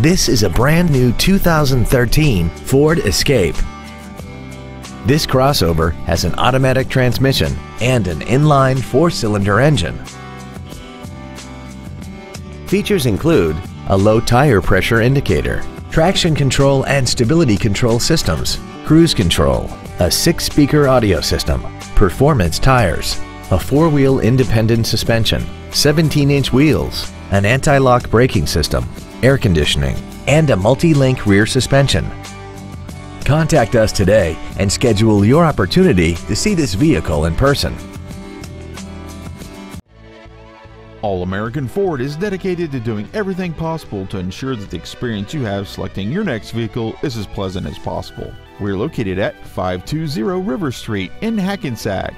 This is a brand new 2013 Ford Escape. This crossover has an automatic transmission and an inline four-cylinder engine. Features include a low tire pressure indicator, traction control and stability control systems, cruise control, a six-speaker audio system, performance tires, a four-wheel independent suspension, 17-inch wheels, an anti-lock braking system, air conditioning, and a multi-link rear suspension. Contact us today and schedule your opportunity to see this vehicle in person. All American Ford is dedicated to doing everything possible to ensure that the experience you have selecting your next vehicle is as pleasant as possible. We're located at 520 River Street in Hackensack.